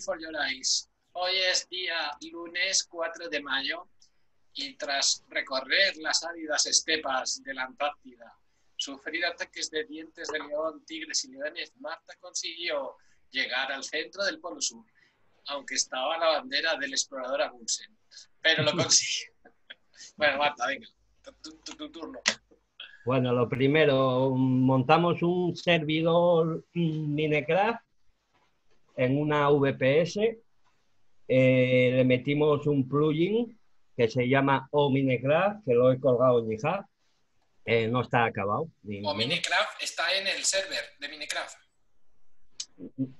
for your eyes. Hoy es día lunes 4 de mayo y tras recorrer las áridas estepas de la Antártida, sufrir ataques de dientes de león, tigres y leones, Marta consiguió llegar al centro del Polo Sur, aunque estaba la bandera del explorador Amundsen. Pero lo consiguió. bueno, Marta, venga, tu, tu- tu turno. Bueno, lo primero, montamos un servidor Minecraft en una VPS. eh, le metimos un plugin que se llama O Minecraft, que lo he colgado en GitHub. Eh, no está acabado. ni O menos. Minecraft está en el server de Minecraft.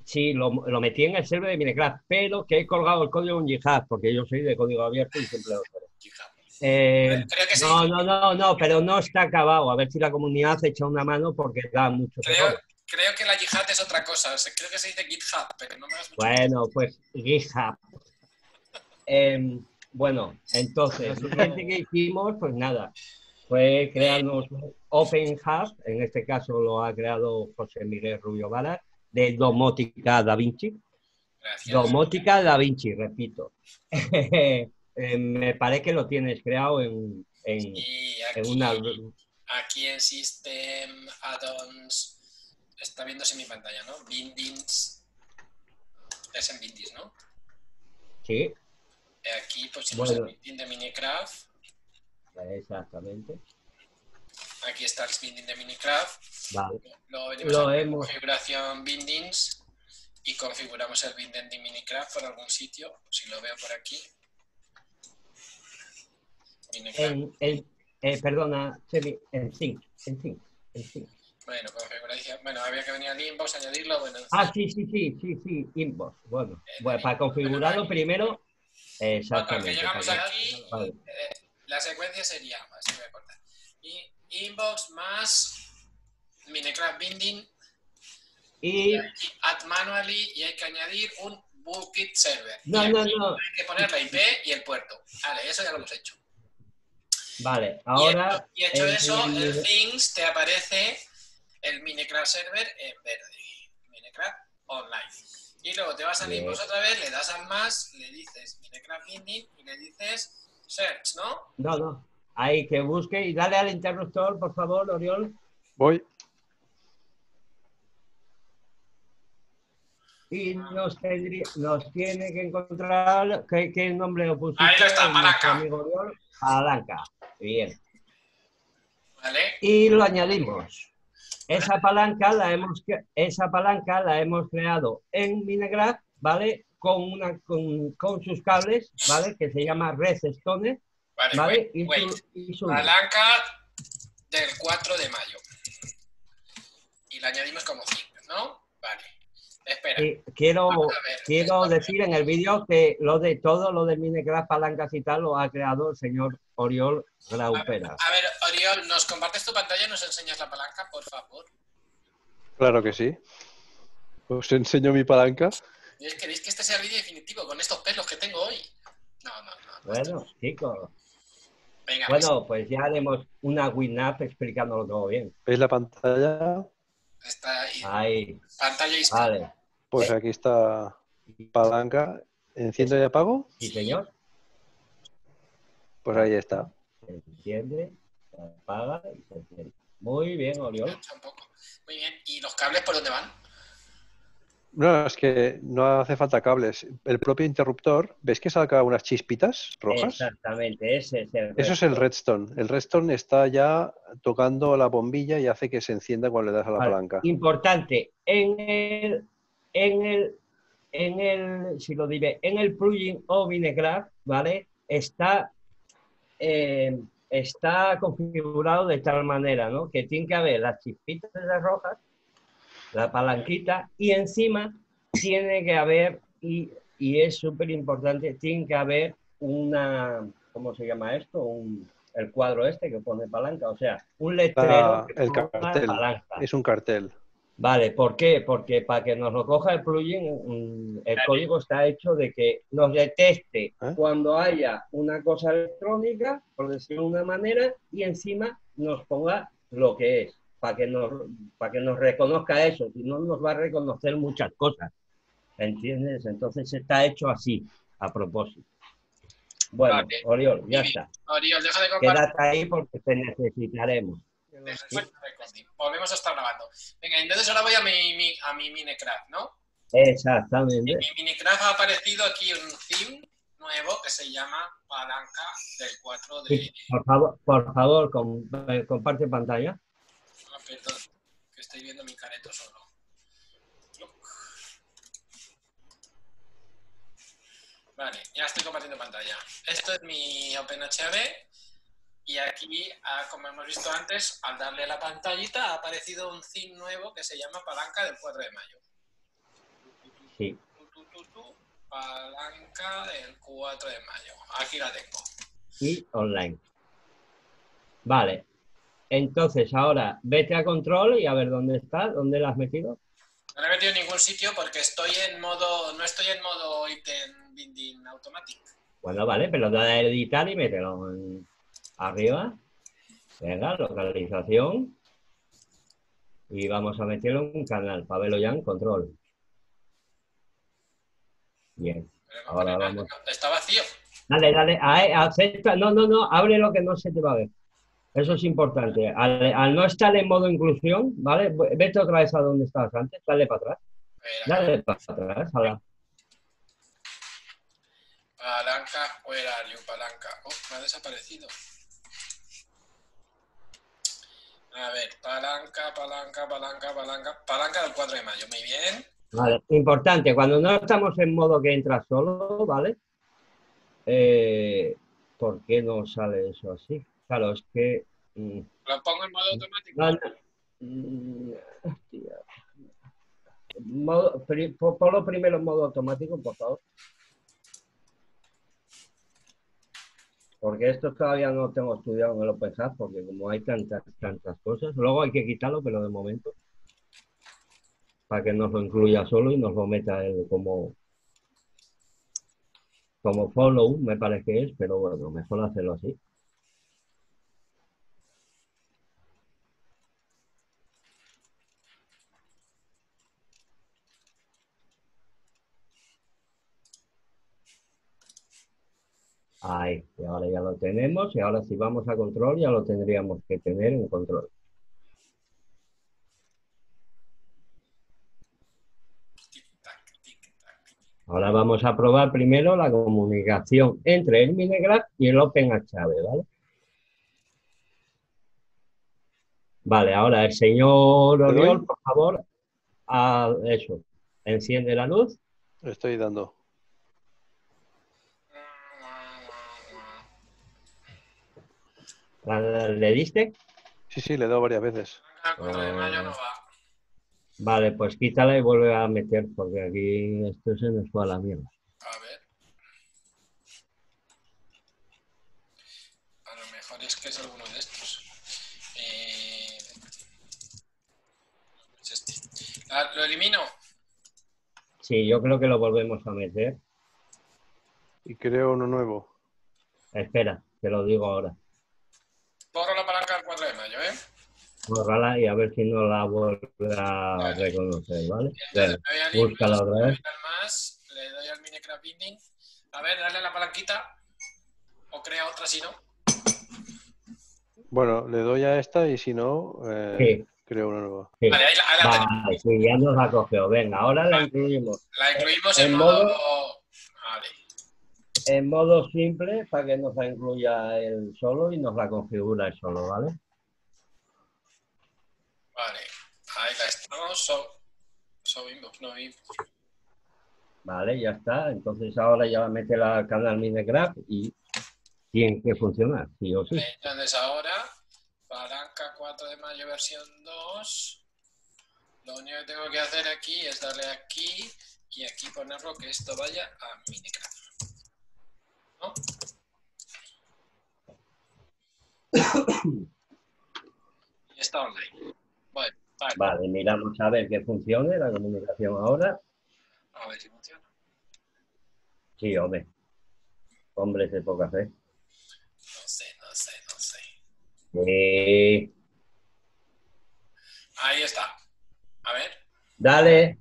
Sí, lo, lo metí en el server de Minecraft, pero que he colgado el código en GitHub, porque yo soy de código abierto y siempre lo. Eh, sí. no, no, no, no, pero no está acabado. A ver si la comunidad echa una mano porque da mucho Creo. Creo que la yihad es otra cosa. o sea, creo que se dice GitHub, pero no me das mucho. Bueno, pues GitHub. Em, bueno, entonces, lo siguiente que hicimos, pues nada, fue crearnos un Open Hub, en este caso lo ha creado José Miguel Rubio Vara, de Domótica Da Vinci. Gracias. Domótica Da Vinci, repito. Eh, me parece que lo tienes creado en, en aquí, una... aquí en System Add-ons está viéndose mi pantalla, ¿no? Bindings. Es en Bindings, ¿no? Sí, Aquí pusimos Bueno. el binding de Minecraft. exactamente. Aquí está el binding de Minecraft. Vale. Luego venimos Lo a la hemos- configuración bindings y configuramos el binding de Minecraft por algún sitio. Si lo veo por aquí. En el, eh, perdona, en Sync, en Sync, en Sync. Bueno, configuración. Bueno, había que venir al inbox, añadirlo. Bueno, Ah, sí, sí, sí, sí, sí, inbox. Bueno, Eh, bueno para configurarlo primero, exactamente. que llegamos aquí, vale. eh, la secuencia sería, así I- inbox más Minecraft binding, Y add manually y hay que añadir un bucket server. no, y no, no, hay que poner la IP y el puerto. Vale, eso ya lo hemos hecho. vale, Y ahora hecho- y hecho eso, el- el things te aparece el Minecraft server en verde. Minecraft online. Y luego te vas Bien. inbox otra vez, le das al más, le dices Minecraft binding y le dices search, ¿no? no, no, hay que busque y dale al interruptor, por favor, Oriol. Voy. Y nos, tendría- nos tiene que encontrar, ¿qué, qué nombre le pusiste? Ahí está, a nuestro palanca. amigo Oriol? Palanca, bien. ¿Vale? y lo añadimos. Esa palanca la hemos esa palanca la hemos creado en Minecraft, ¿vale? Con una con, con sus cables, ¿vale? Que se llama Redstone, Vale, ¿vale? wait, Y, su- y su- Palanca del 4 de mayo. Y la añadimos como 5, ¿no? Vale. Espera. y quiero quiero decir en el vídeo que lo de todo lo de Minecraft palancas y tal lo ha creado el señor Oriol Grauperas. A ver, Oriol, ¿nos compartes tu pantalla y nos enseñas la palanca, por favor? Claro que sí. Os enseño mi palanca. ¿Queréis que este sea el vídeo definitivo con estos pelos que tengo hoy? No, no, no. Bueno, chicos. Venga, pues, Bueno, pues ya haremos una WinApp explicándolo todo bien. ¿Veis la pantalla? Está ahí. Ahí, Pantalla izquierda. vale. Pues aquí está palanca. Enciendo y apago. Sí, señor. Pues ahí está. Se enciende, se apaga y se enciende. Muy bien, Oriol. Un poco. Muy bien. ¿Y los cables por dónde van? No, es que no hace falta cables. El propio interruptor, ¿ves que saca unas chispitas rojas? Exactamente, ese es el. Eso es el redstone. El redstone está ya tocando la bombilla y hace que se encienda cuando le das a la Vale. palanca. Importante, en el, en el, en el, si lo diré, en el plugin o Minecraft, ¿vale? Está, eh, está configurado de tal manera, ¿no? Que tiene que haber las chispitas rojas, la palanquita, y encima tiene que haber, y, y es súper importante, tiene que haber una, ¿cómo se llama esto? Un, el cuadro este que pone palanca, o sea, un letrero que el cartel. palanca. Es un cartel. Vale, ¿por qué? Porque para que nos lo coja el plugin, el código está hecho de que nos detecte ¿Eh? cuando haya una cosa electrónica, por decirlo de una manera, y encima nos ponga lo que es, para que nos, para que nos reconozca eso, si no nos va a reconocer muchas cosas. ¿Entiendes? Entonces está hecho así, a propósito. Bueno, Vale. Oriol, ya está. Oriol, deja de compartir. Quédate ahí porque te necesitaremos. Deja. Volvemos a estar grabando. Venga, entonces ahora voy a mi, mi- a mi Minecraft, ¿no? Exactamente. En mi Minecraft ha aparecido aquí un theme nuevo que se llama Palanca del 4 de... Sí, Por favor, por favor, com- eh, comparte pantalla. Perdón, que estoy viendo mi careto solo. Vale, ya estoy compartiendo pantalla. Esto es mi OpenHAB y aquí, ah, como hemos visto antes, al darle a la pantallita ha aparecido un theme nuevo que se llama Palanca del 4 de mayo. Sí. Palanca del 4 de mayo. Aquí la tengo. y online. Vale. Entonces, ahora vete a control y a ver dónde está, dónde la has metido. No le he metido en ningún sitio porque estoy en modo, no estoy en modo item binding automatic. Bueno, vale, pero dale a editar y mételo en- arriba. Venga, localización. Y vamos a meterlo en un canal para verlo ya en control. Bien. Ahora vamos. Está vacío. Dale, dale, a- acepta. No, no, no, abre lo que no se te va a ver. Eso es importante. Al, al no estar en modo inclusión, ¿vale? Vete otra vez a donde estabas antes, dale para atrás. Dale para atrás. ahora. Palanca, where are you, palanca? Oh, me ha desaparecido. A ver, palanca, palanca, palanca, palanca. Palanca del 4 de mayo, muy bien. Vale, importante, cuando no estamos en modo que entra solo, ¿vale? Eh, ¿Por qué no sale eso así? Claro, es que... mm, Lo pongo en modo automático. no, mm, hostia. Modo- ponlo primero en modo automático, por favor. Porque esto todavía no tengo estudiado en el OpenHub, porque como hay tantas, tantas cosas, luego hay que quitarlo, pero de momento, para que nos lo incluya solo y nos lo meta él como, como follow, me parece que es, pero bueno, mejor hacerlo así. Ahí, y ahora ya lo tenemos, y ahora si vamos a control ya lo tendríamos que tener en control. Ahora vamos a probar primero la comunicación entre el Minegraph y el OpenHAB, ¿vale? Vale, ahora el señor. Oriol, por favor, a eso, enciende la luz. Estoy dando. ¿Le diste? Sí, sí, le he dado varias veces. Palanca del 4 de mayo no va. Vale, pues quítala y vuelve a meter, porque aquí esto se nos fue a la mierda. A ver. A lo mejor es que es alguno de estos. Eh, es este. Ah, ¿Lo elimino? Sí, yo creo que lo volvemos a meter. Y creo uno nuevo. Espera, te lo digo ahora. Borro la palanca del 4 de mayo, ¿eh? Bórrala y a ver si no la vuelve a reconocer, ¿vale? Entonces búscala otra vez. más, le doy al Minecraft Binding. A ver, dale a la palanquita. O crea otra si no. Bueno, le doy a esta y si no, eh, Sí. creo una nueva. Sí. Vale, ahí la, ahí la tenemos. Vale, sí, ya nos la cogió. Venga, ahora la incluimos La incluimos En en, modo... modo- Vale. en modo simple para que nos la incluya él solo y nos la configura él solo, ¿vale? Vale. Ahí la estamos. So, so inbox, no inbox. Vale, ya está. Entonces ahora ya mete la canal Minecraft y tiene que funcionar, sí o sí. Entonces ahora, palanca 4 de mayo versión 2. Lo único que tengo que hacer aquí es darle aquí y aquí ponerlo que esto vaya a Minecraft. ¿No? y está online. Vale, miramos a ver que funcione la comunicación ahora. A ver si funciona. Sí, hombre. Hombres de poca fe. No sé, no sé, no sé. Sí. Ahí está. A ver. Dale.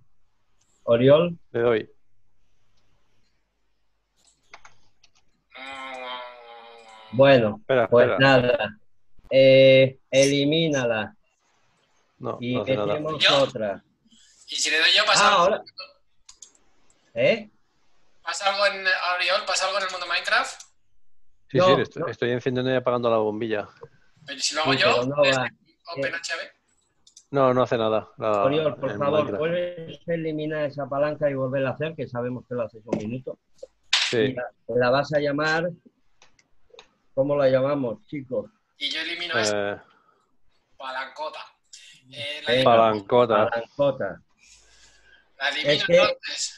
Oriol, Le doy. Bueno, Espera, pues espera. nada. Eh, elimínala No, y no hace nada. metemos ¿Yo? otra. Y si le doy yo, pasa Ah, algo. ahora. ¿Eh? ¿Pasa algo en Oriol? ¿Pasa algo en el mundo Minecraft? Sí, No, sí, estoy, no. estoy encendiendo y apagando la bombilla. Pero si lo hago Sí, yo, no desde. OpenHB. No, no hace nada. la- Oriol, por favor, Minecraft. puedes eliminar esa palanca y volverla a hacer, que sabemos que lo haces un minuto. Sí. La, la vas a llamar. ¿Cómo la llamamos, chicos? Y yo elimino esta Eh, palancota. Eh, la, palancota. Palancota. la elimino Es que- entonces.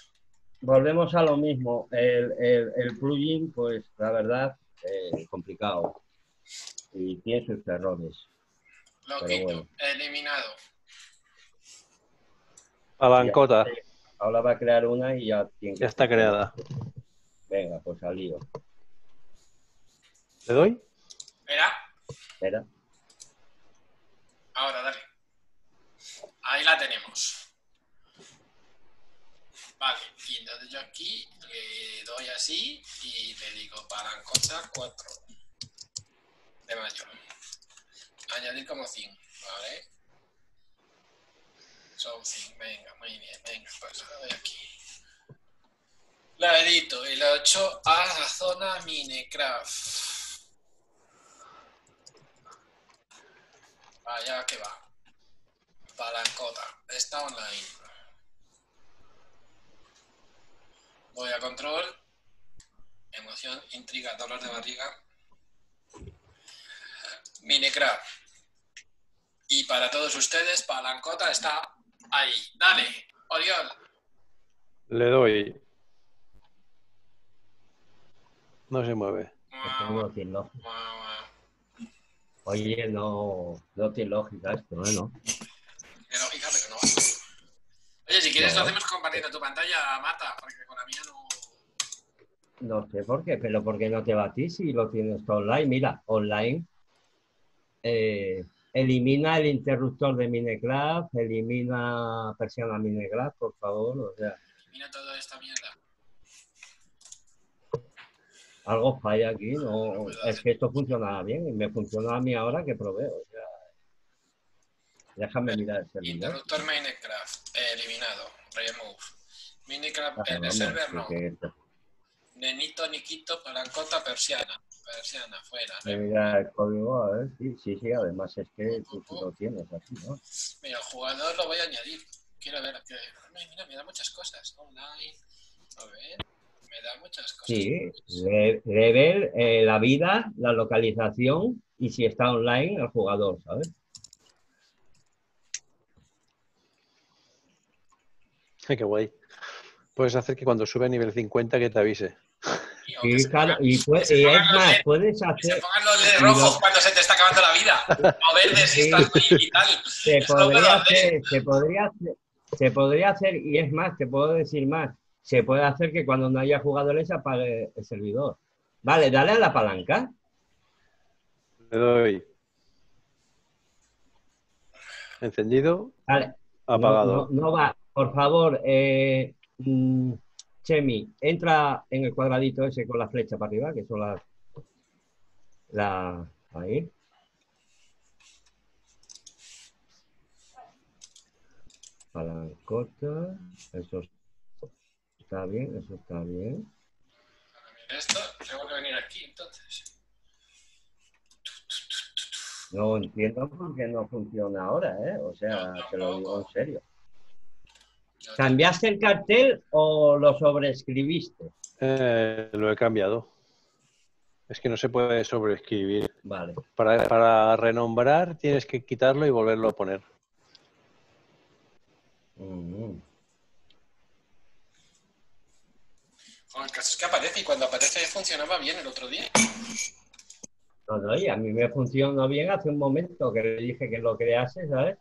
Volvemos a lo mismo. El, el- el plugin, pues la verdad, eh, complicado. Y tiene sus errores. Lo pero quito. bueno. Eliminado. Palancota. Ahora va a crear una y ya tiene que Ya está creada. Venga, pues al lío. ¿Le doy? Espera. Espera. Ahora, dale. Ahí la tenemos. Vale, y entonces yo aquí le doy así y le digo palancota 4 de mayo. Añadir como 100, ¿vale? Son 100, venga, muy bien, venga, pues la doy aquí. La edito y la echo a la zona Minecraft. Allá que va. Palancota. Está online. Voy a control. Emoción, intriga, dolor de barriga. Minecraft. Y para todos ustedes, Palancota está ahí. Dale, Oriol. Le doy. No se mueve. Esto no tiene lógica. Oye, no, no tiene lógica esto, ¿eh? ¿no? Qué lógica, pero no va. Oye, si quieres No. lo hacemos compartiendo tu pantalla, Marta, porque con la mía no... No sé por qué, pero ¿por qué no te va a ti si lo tienes todo online? Mira, online. eh, elimina el interruptor de Minecraft, elimina persiana Minecraft, por favor. O sea, Mira toda esta mierda. algo falla aquí. No, es que esto funcionaba bien y me funciona a mí ahora que probé. O sea, déjame mirar el servidor. Interruptor Minecraft, eliminado. Remove. Minecraft Ah, en el server no. esto- Nenito, Niquito, Palancota, Persiana. Persiana, fuera. Voy a mirar el código, a ver, sí, sí, sí, además es que tú, tú lo tienes así, ¿no? Mira, el jugador lo voy a añadir. Quiero ver. Que... Mira, mira, me da muchas cosas. Online. A ver. Me da muchas cosas. Sí, level, eh, la vida, la localización y si está online el jugador, ¿sabes? Qué guay. Puedes hacer que cuando sube a nivel 50 que te avise. Y, se claro, pues, se es más, puedes que se hacer, pongan los y rojos cuando se te está acabando la vida. O verdes si estás muy vital. se podría hacer. hacer, se podría hacer, se podría hacer, y es más, te puedo decir más, se puede hacer que cuando no haya jugadores se apague el servidor. Vale, dale a la palanca. Le doy. Encendido, Vale, apagado. No, no- no va. Por favor, eh, mm, Chemi, entra en el cuadradito ese con la flecha para arriba, que son las. La, ahí. Palancota. Eso está bien, eso está bien. Esto, tengo que venir aquí entonces. No entiendo por qué no funciona ahora, ¿eh? O sea, te lo digo en serio. ¿Cambiaste el cartel o lo sobreescribiste? Eh, lo he cambiado. Es que no se puede sobreescribir. Vale. Para, para renombrar tienes que quitarlo y volverlo a poner. Mm. Bueno, el caso es que aparece y cuando aparece funcionaba bien el otro día. No, no, y a mí me funcionó bien hace un momento que le dije que lo crease, ¿sabes?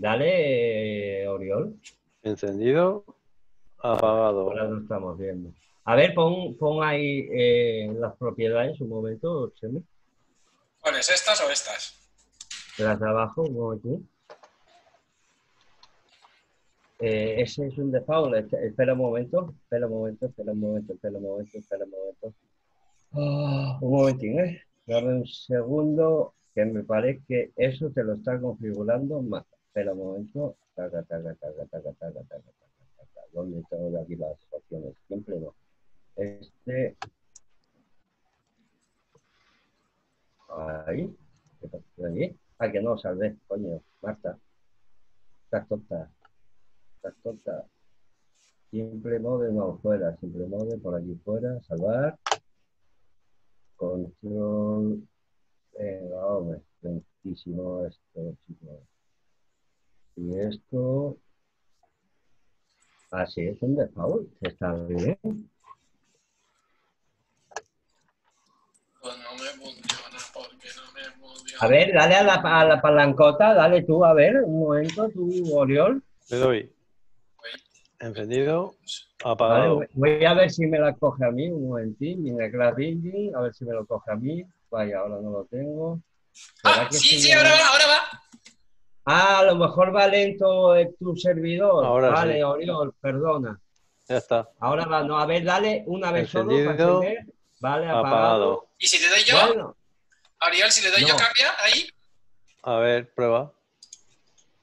Dale, eh, Oriol. Encendido, apagado. Ahora lo estamos viendo. A ver, pon, pon ahí eh, las propiedades un momento, Chemi. ¿Cuáles? ¿Estas o estas? Las de abajo, un momento. Eh, ese es un default. Espe- Espera un momento, espera un momento, espera un momento, espera un momento, espera un momento. Ah, un momentín, ¿eh? Dame un segundo, que me parece que eso te lo está configurando más. Espera un momento. Taca, taca, taca, taca, taca, taca, taca, taca. ¿Dónde tengo aquí las opciones? Siempre no. Este. Ahí. ¿Qué pasa ahí? Ah, que no, salvé, coño, Marta. Estás tonta. Estás tonta. Simple mode, no, fuera. Simple mode, por aquí fuera. Salvar. Control. Venga, hombre. Lentísimo esto, chicos. Y esto. Así es un default. Está bien. Pues no me funciona, porque no me funciona. A ver, dale a la, a la palancota, dale tú, a ver, un momento, tú, Oriol. Le doy. Encendido, Vale, apagado. voy- voy a ver si me la coge a mí, un momentín, Binging, a ver si me lo coge a mí. Vaya, ahora no lo tengo. ¿Será Ah, sí, sí, ahora va, ahora va. Ah, a lo mejor va lento eh, tu servidor. Ahora vale, sí. Oriol, perdona. Ya está. Ahora va, no, a ver, dale una vez solo para. Vale, apagado. Apagado. Y si le doy yo, Bueno, Ariel, si le doy yo, No. cambia ahí. A ver, prueba.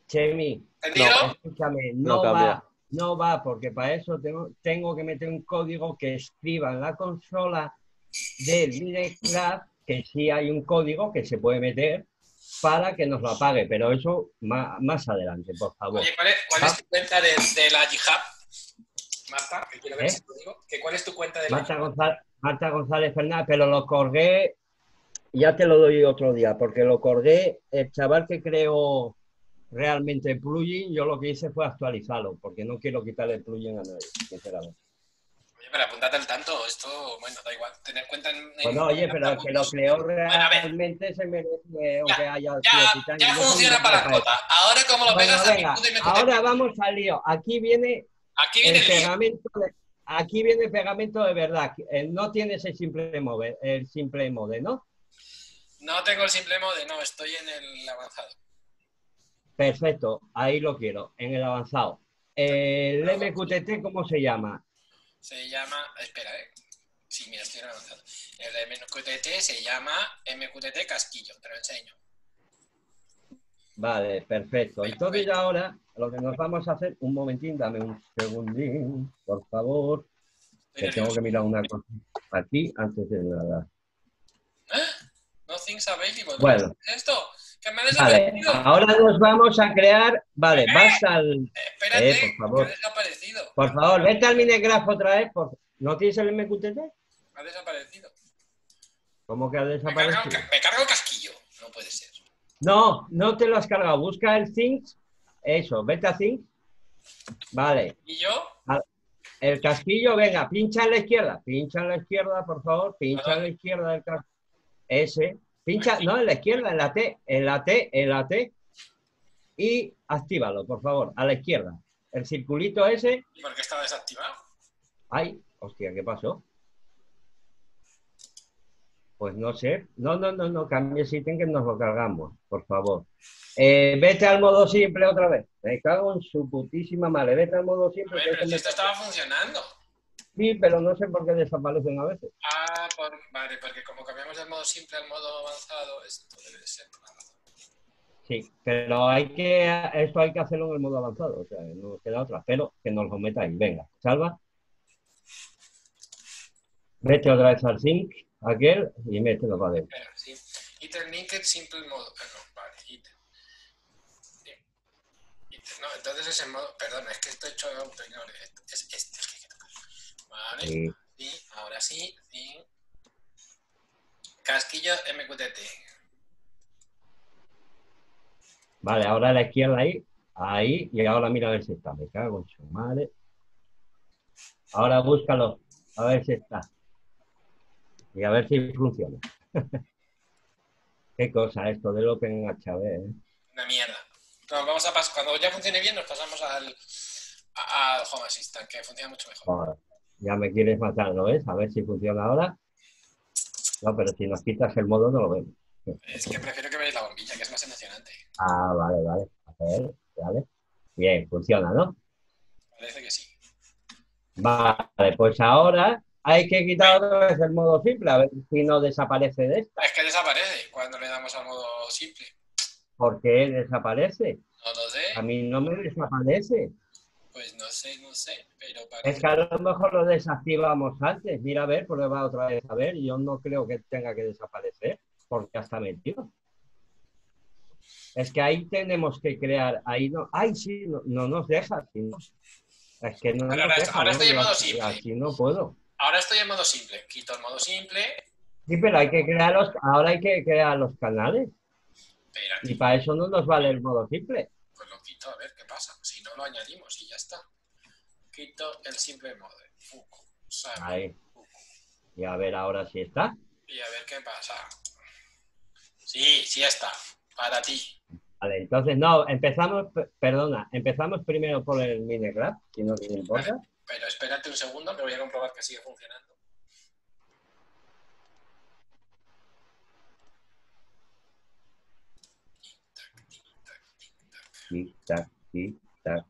Chemi, ¿Entendido? escúchame, No no, cambia. va, no va, porque para eso tengo, tengo que meter un código que escriba en la consola del Minecraft, que sí hay un código que se puede meter para que nos lo apague, pero eso más, más adelante, por favor. Oye, ¿cuál es, cuál Ah. es tu cuenta de, de la Jihad? Marta, que quiero ver ¿Eh? si lo digo. ¿Que ¿Cuál es tu cuenta de la Marta? González, Marta González Fernández, pero lo colgué, ya te lo doy otro día, porque lo colgué, el chaval que creó realmente el plugin, yo lo que hice fue actualizarlo, porque no quiero quitarle el plugin a nadie, sinceramente. Pero apúntate al tanto. Esto, bueno, da igual. Tener cuenta en. en- Bueno, oye, pero el que lo creó realmente se merece o que haya Ya, ya funciona para la cota. Ahora, como lo pegas a ahora vamos al lío. Aquí viene Aquí el viene el pegamento de, aquí viene el pegamento de verdad. Eh, No tiene ese simple mode, el simple mode, ¿no? No tengo el simple mode, no, estoy en el avanzado. Perfecto, ahí lo quiero, en el avanzado. El MQTT, ¿cómo se llama? Se llama. Espera, eh. Sí, mira, estoy en el. El MQTT se llama MQTT Casquillo, te lo enseño. Vale, perfecto. Entonces ya ahora lo que nos vamos a hacer, un momentín, dame un segundín, por favor, que tengo que mirar una cosa aquí antes de nada. ¿Eh? Nothing's available. Bueno. ¿Qué es esto? ¿Que me ha Vale, ahora nos vamos a crear, vale, vas al, Espérate, Eh, por favor. ha desaparecido. por favor, vete al Minecraft otra vez, por- ¿no tienes el MQTT? Ha desaparecido. ¿Cómo que ha Me cargo, desaparecido? me cargo el casquillo. No puede ser. No, no te lo has cargado, busca el Things, eso, vete a Things, vale, ¿Y yo? el casquillo, venga, pincha en la izquierda, pincha en la izquierda, por favor, pincha en la izquierda del casquillo, ese, pincha, no, en la izquierda, en la T, en la T, en la T, y actívalo, por favor, a la izquierda, el circulito ese, ¿Y por qué está desactivado? ay, hostia, ¿qué pasó? Pues no sé, no, no, no, no, cambie ítem que nos lo cargamos, por favor. Eh, vete al modo simple otra vez. Me cago en su putísima madre. Vete al modo A simple. ver, que pero si esto estaba funcionando. Sí, pero no sé por qué desaparecen a veces. Ah, por... vale, porque como cambiamos del modo simple al modo avanzado, esto debe de ser la razón. Sí, pero hay que, esto hay que hacerlo en el modo avanzado, o sea, no queda otra. Pero que nos lo metáis. Venga, salva. Vete otra vez al sync, aquel, y mételo para adentro. Sí. Interlinked simple modo. Ah, no, vale, iter. Iter, No, entonces es en modo. Perdón, es que esto he hecho autoignore. Esto Es este el que hay que tocar. Vale, Sí. sí, ahora sí, sí. Casquillo MQTT. Vale, ahora a la izquierda ahí, ahí, y ahora mira a ver si está. Me cago en su madre. Ahora búscalo, a ver si está. Y a ver si funciona. Qué cosa esto del OpenHB, ¿eh? Una mierda. No, vamos a Cuando ya funcione bien, nos pasamos al, al Home Assistant, que funciona mucho mejor. Joder, ya me quieres matar, ¿no ves? A ver si funciona ahora. No, pero si nos quitas el modo no lo vemos. Es que prefiero que veáis la bombilla, que es más emocionante. Ah, vale, vale. A ver, vale. Bien, funciona, ¿no? Parece que sí. Vale, pues ahora hay que quitar otra vez el modo simple, a ver si no desaparece de esta. Es que desaparece cuando le damos al modo simple. ¿Por qué desaparece? No lo sé, A mí no me desaparece. pues no sé, no sé, pero Es que a lo mejor lo desactivamos antes. Mira, a ver, prueba otra vez. A ver, yo no creo que tenga que desaparecer porque ya está metido. Es que ahí tenemos que crear, ahí no, ay sí, no, no nos deja. Es que no nos Ahora- deja, ahora ¿no? estoy en modo simple. No puedo. Ahora estoy en modo simple. Quito el modo simple. Sí, pero hay que crear los, ahora hay que crear los canales Espérate, y para eso no nos vale el modo simple. pues lo quito a ver qué pasa. Si no lo añadimos. Quito el simple modo. Fuku, Sabe, Ahí. Fuku. Y a ver ahora si está. Y a ver qué pasa. Sí, sí está. Para ti. Vale, entonces no, empezamos, pe- perdona, empezamos primero por el Minecraft, si no te importa. Pero espérate un segundo que voy a comprobar que sigue funcionando. Tic, tac, tic, tac.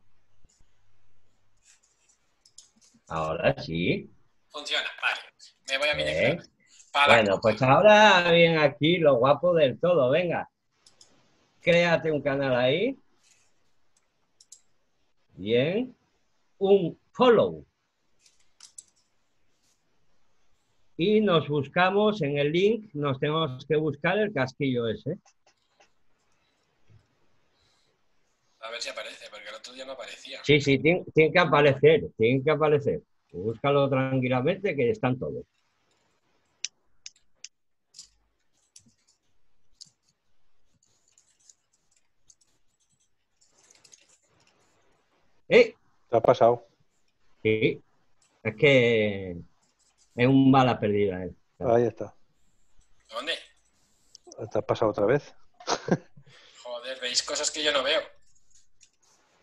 Ahora sí. Funciona, vale. Me voy a mi. Para Bueno, pues ahora bien aquí lo guapo del todo. Venga, créate un canal ahí. Bien. Un follow. Y nos buscamos en el link, nos tenemos que buscar el casquillo ese. A ver si aparece, no aparecía. Sí, sí, tiene, tiene que aparecer, tiene que aparecer. Búscalo tranquilamente que están todos. Eh, ¿Te ha pasado? sí, es que es un bala perdida. eh. Ahí está. ¿Dónde? ¿Te ha pasado otra vez? Joder, veis cosas que yo no veo.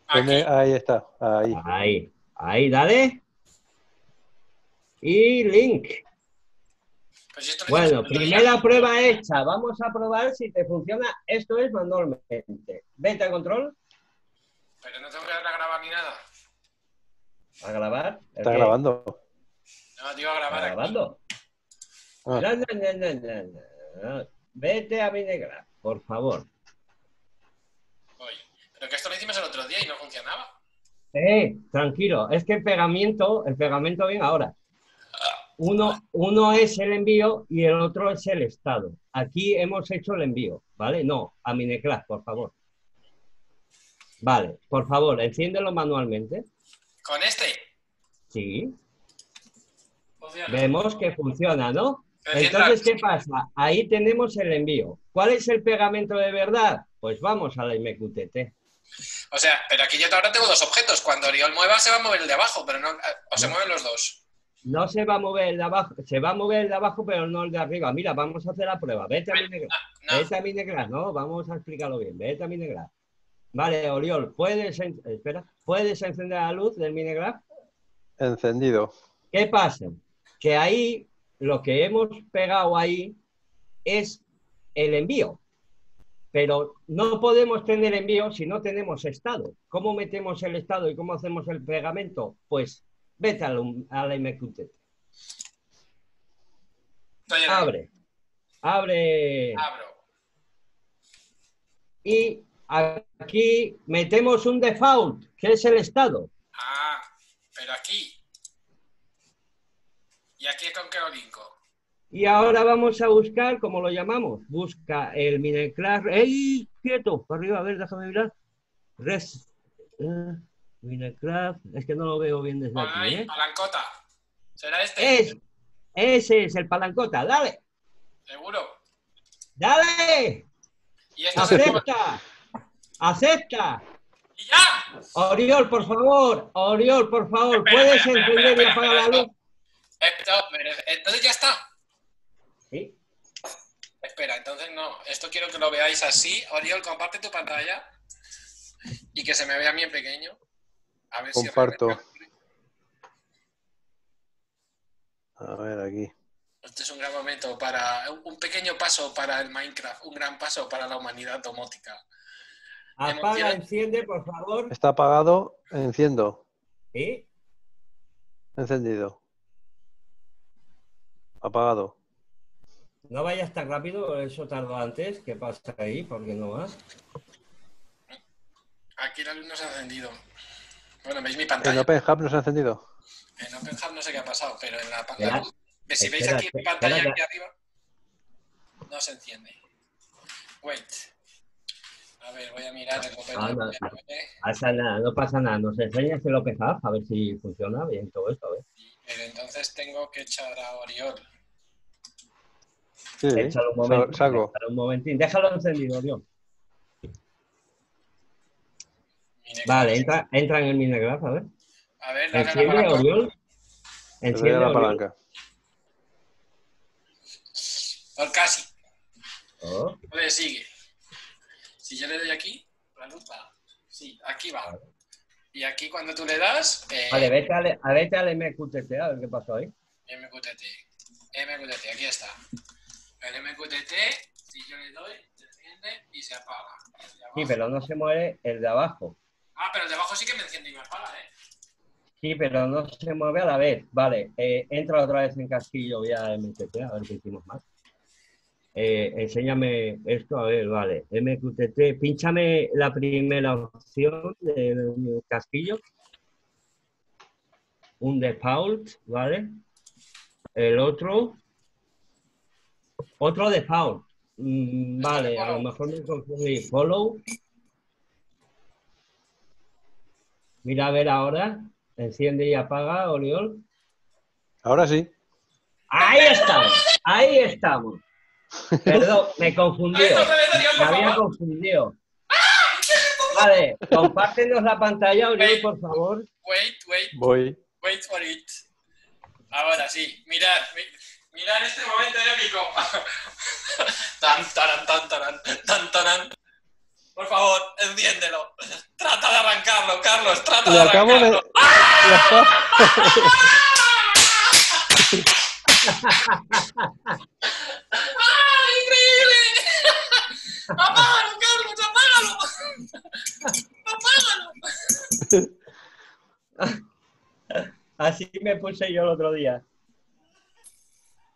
Ahí está. Ahí. Ahí, ahí, dale. Y link. Pues esto Bueno, primera prueba hecha. Vamos a probar si te funciona. Esto es manualmente. Vete a control, Pero no tengo que darle a grabar ni nada. a grabar. Está grabando. No, digo a ¿Está grabar aquí. grabando? Ah. No, no, no, no, no, no, no. Vete a Minecraft, por favor. Voy. Pero que esto lo hicimos el otro día y no funcionaba. Eh, tranquilo, es que el pegamento, el pegamento viene ahora. Uno, uno es el envío y el otro es el estado. Aquí hemos hecho el envío, ¿vale? No, a Minecraft, por favor. Vale, por favor, enciéndelo manualmente. Con este. Sí, Funciona. vemos que funciona, ¿no? Entonces, ¿qué pasa? Ahí tenemos el envío. ¿Cuál es el pegamento de verdad? Pues vamos a la MQTT. O sea, pero aquí yo ahora tengo dos objetos. Cuando Oriol mueva se va a mover el de abajo, pero no. O se mueven los dos. No se va a mover el de abajo, se va a mover el de abajo, pero no el de arriba. Mira, vamos a hacer la prueba. Vete a Minecraft. No. Vete a Minecraft, no, vamos a explicarlo bien. Vete a Minecraft. Vale, Oriol, ¿puedes, en- espera, ¿puedes encender la luz del Minecraft? Encendido. ¿Qué pasa? Que ahí lo que hemos pegado ahí es el envío. Pero no podemos tener envío si no tenemos estado. ¿Cómo metemos el estado y cómo hacemos el pegamento? Pues vete a la, a la MQTT. Abre. Abre. Abro. Y aquí metemos un default, que es el estado. Ah, pero aquí. ¿Y aquí con qué lo? Y ahora vamos a buscar, ¿cómo lo llamamos? Busca el Minecraft. ¡Ey! Quieto, para arriba, a ver, déjame mirar. Res. eh, Minecraft. Es que no lo veo bien desde aquí, ¿eh? palancota. ¿Será este? Es, ese es el palancota. ¡Dale! Seguro. ¡Dale! Y esto. ¡Acepta! ¡Acepta! ¡Y ya! Oriol, por favor. Oriol, por favor. Espera, ¿Puedes espera, encender y apagar la luz? Entonces ya está. Sí. Espera, entonces no. Esto quiero que lo veáis así. Oriol, comparte tu pantalla. Y que se me vea bien pequeño. A ver Comparto. si realmente- A ver, aquí. Este es un gran momento para. Un pequeño paso para el Minecraft. Un gran paso para la humanidad domótica. Apaga, enciende, por favor. Está apagado. Enciendo. ¿Y? Encendido. Apagado. No vayas tan rápido, eso tardó antes. ¿Qué pasa ahí? ¿Por qué no vas? Aquí la luz no se ha encendido. Bueno, ¿veis mi ¿En pantalla? OpenHub no se ha encendido? En OpenHub no sé qué ha pasado, pero en la pantalla... Si veis espera, aquí mi pantalla espera. aquí arriba, no se enciende. Wait. A ver, voy a mirar el botón. Ah, no, no. Pasa nada, no pasa nada. Nos enseñas el OpenHub a ver si funciona bien todo esto. ¿ves? Pero entonces tengo que echar a Oriol. Sí, Échalo un momentín. salgo. échalo un momentín. Déjalo encendido, Dios. Minecraft. Vale, entra, entra en el Minecraft, a ver. A ver, dale la Enciende palanca. Oriol. Enciende la palanca. Por casi. Oh, A ver, sigue. Si yo le doy aquí, la luz va. Sí, aquí va. Y aquí cuando tú le das, eh, Vale, vete al, a vete al MQTT a ver qué pasó ahí. MQTT. MQTT, aquí está. El MQTT, si yo le doy, se enciende y se apaga. Sí, pero no se mueve el de abajo. Ah, pero el de abajo sí que me enciende y me apaga, ¿eh? Sí, pero no se mueve a la vez. Vale, eh, entra otra vez en casquillo vía MQTT, a ver qué hicimos más. Eh, enséñame esto, a ver, vale. MQTT, pínchame la primera opción del casquillo. Un default, ¿vale? El otro. Otro default. Mm, vale, a lo mejor me confundí. Follow. Mira a ver ahora. Enciende y apaga, Oriol. Ahora sí. Ahí estamos, ahí estamos. Perdón, me confundí. Me había confundido. Vale, compártenos la pantalla, Oriol, por favor. Wait, wait, Voy. wait for it. Ahora sí, mirad, mi- mirad este momento épico. tan, taran, tan, taran, tan, taran. Por favor, enciéndelo. Trata de arrancarlo, Carlos, trata de acabo arrancarlo. Ya está. ¡Ah, increíble! ¡Apágalo, Carlos, apágalo! ¡Apágalo! Así me puse yo el otro día.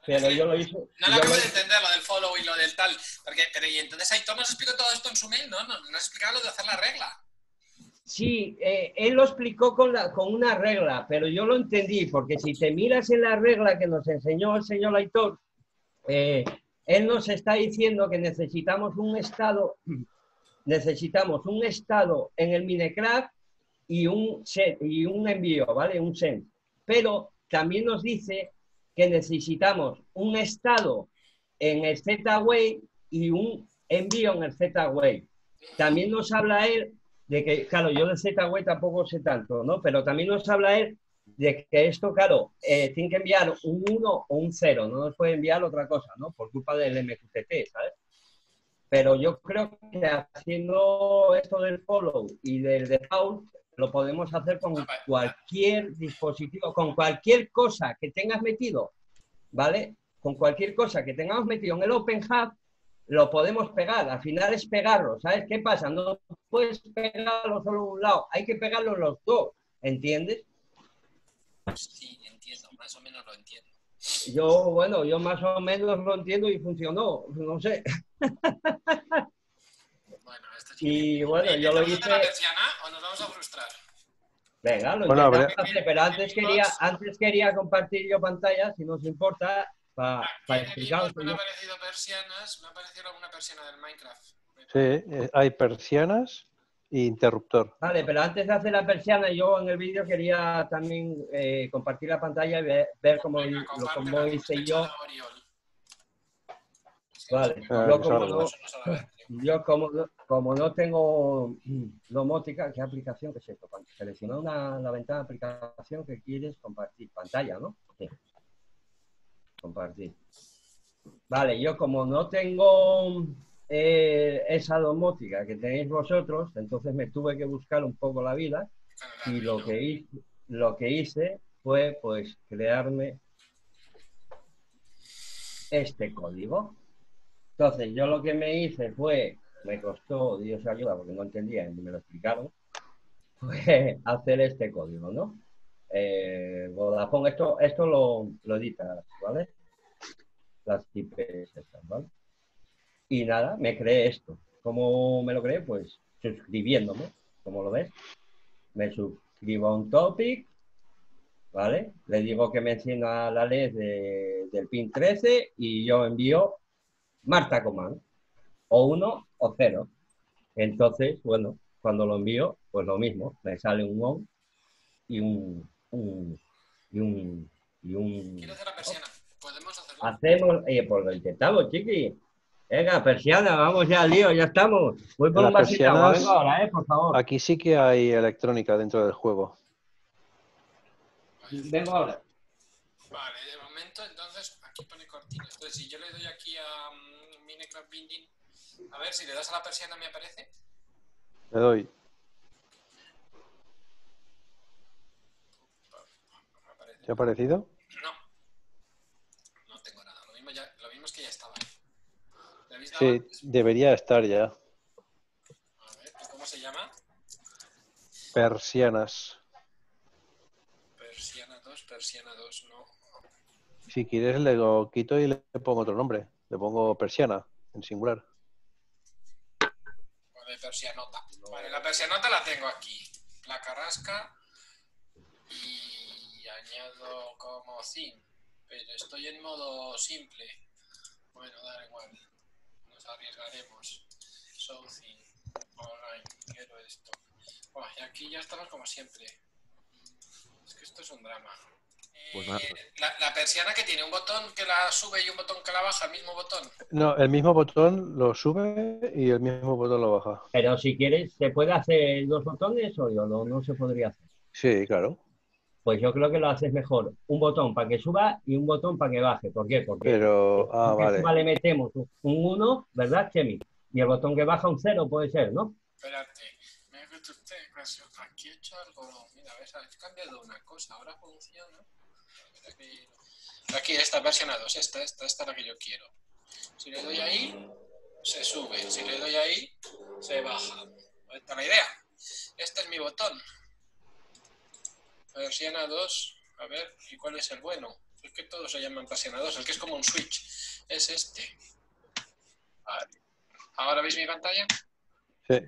Pero yo lo hice. No lo acabo lo- de entender, lo del follow y lo del tal. Porque, pero y entonces Aitor nos explicó todo esto en su mail, ¿no? No, no nos explicaba lo de hacer la regla. Sí, eh, él lo explicó con, la, con una regla, pero yo lo entendí, porque si te miras en la regla que nos enseñó el señor Aitor, eh, él nos está diciendo que necesitamos un estado, necesitamos un estado en el Minecraft y un, set, y un envío, ¿vale? Un send. Pero también nos dice que necesitamos un estado en el Z-Way y un envío en el Z-Way. También nos habla él de que, claro, yo de Z-Way tampoco sé tanto, ¿no? Pero también nos habla él de que esto, claro, eh, tiene que enviar un 1 o un 0, no nos puede enviar otra cosa, ¿no? Por culpa del MQTT, ¿sabes? Pero yo creo que haciendo esto del follow y del default, lo podemos hacer con cualquier dispositivo, con cualquier cosa que tengas metido, ¿vale? Con cualquier cosa que tengamos metido en el OpenHub, lo podemos pegar. Al final es pegarlo, ¿sabes qué pasa? No puedes pegarlo solo un lado, hay que pegarlo los dos, ¿entiendes? Sí, entiendo, más o menos lo entiendo. Yo, bueno, yo más o menos lo entiendo y funcionó, no sé. Y bueno, yo lo ¿empezamos de la hice... persiana o nos vamos a frustrar? Venga, lo Bueno, intentamos hacer, pero antes quería, antes quería compartir yo pantalla, si no os importa, para en el explicaros. me han aparecido persianas, me ha aparecido alguna persiana del Minecraft. Sí, eh, hay persianas e interruptor. Vale, pero antes de hacer la persiana, yo en el vídeo quería también eh, compartir la pantalla y ver, ver cómo, Venga, lo- cómo hice yo. Vale, Ah, que como yo como, como no tengo mm, domótica, ¿qué aplicación que es esto? Selecciona una, la ventana de aplicación que quieres compartir. Pantalla, ¿no? Sí. Compartir. Vale, yo como no tengo eh, esa domótica que tenéis vosotros, entonces me tuve que buscar un poco la vida y lo que hice, lo que hice fue pues crearme este código. Entonces yo lo que me hice fue, me costó Dios ayuda porque no entendía ni me lo explicaron, fue hacer este código, ¿no? eh, Vodafone, esto, esto lo, lo editas, ¿vale? Las IPs estas, ¿vale? Y nada, me creé esto. ¿Cómo me lo creé? Pues suscribiéndome, como lo ves. Me suscribo a un topic, ¿vale? Le digo que me encienda la LED de- del pin 13 y yo envío Marta Command, o uno o cero. Entonces, bueno, cuando lo envío, pues lo mismo, me sale un on y un, un- y un, y un... Quiero hacer la persiana. ¿Podemos hacerlo? Hacemos, eh, pues lo intentamos, chiqui. Venga, persiana, vamos ya lío, ya estamos. Voy por Las un vasito vengo ahora, eh, por favor. Aquí sí que hay electrónica dentro del juego. Vengo ahora. Vale, de momento, entonces, aquí pone cortinas. Entonces, si yo le doy aquí Binding, a ver si le das a la persiana, ¿me aparece? Le doy. No me aparece. ¿Te ha parecido? No. No tengo nada. Lo mismo, ya, lo mismo es que ya estaba ahí. ¿Le habéis dado Sí, antes? debería estar ya. A ver, ¿y cómo se llama? Persianas. Persiana 2, persiana 2, no. Si quieres le lo quito y le pongo otro nombre. Le pongo persiana, en singular. Vale, persianota. Vale, la persianota la tengo aquí. Placa rasca y añado como theme. Pero estoy en modo simple. Bueno, da igual. Nos arriesgaremos. So theme. Online. Quiero esto. Buah, y aquí ya estamos como siempre. Es que esto es un drama. Pues Eh, nada. la, la persiana que tiene un botón que la sube y un botón que la baja, el mismo botón. No, el mismo botón lo sube y el mismo botón lo baja. Pero si quieres, ¿se puede hacer dos botones o no, no se podría hacer? Sí, claro. Pues yo creo que lo haces mejor. Un botón para que suba y un botón para que baje. ¿Por qué? Porque Pero, ah, vale. suba le metemos un 1, ¿verdad, Chemi? Y el botón que baja un 0 puede ser, ¿no? Espérate, me he visto usted, pues, aquí he hecho algo. Mira, ves, he cambiado una cosa, ahora funciona. Aquí, aquí esta versión a 2, esta, esta, esta es la que yo quiero. Si le doy ahí, se sube. Si le doy ahí, se baja. Ahí está la idea. Este es mi botón. Persiana 2. A ver, ¿y cuál es el bueno? Es que todos se llaman persiana 2, el que es como un switch. Es este. Vale. ¿Ahora veis mi pantalla? Sí.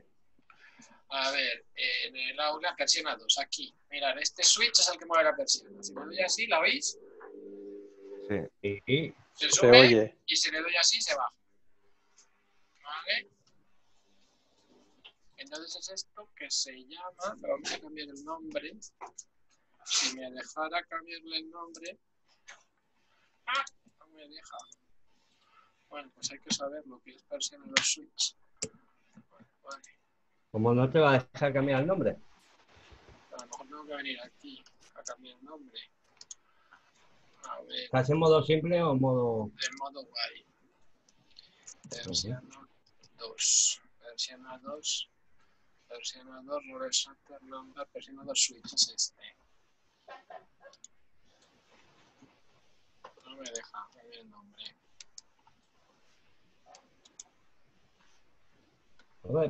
A ver, en el aula, persiana 2, aquí. Mirad, este switch es el que mueve la persiana. Si le doy así, ¿la veis? Sí. Sí. Se Se sube oye. y si le doy así, se baja. ¿Vale? Entonces es esto que se llama, pero vamos a cambiar el nombre. Si me dejara cambiarle el nombre. ¡Ah! No me deja. Bueno, pues hay que saber lo que es persiana 2 switch. Vale. Como no te va a dejar cambiar el nombre. A lo mejor tengo que venir aquí a cambiar el nombre. A ver, ¿Estás en modo simple o en modo...? de modo guay. Persiana 2. Persiana 2. Persiana 2, resaltar number, persiana 2 switch es este. No me deja cambiar el nombre.